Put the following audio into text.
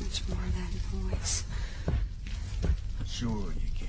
much more of that noise. Sure you can.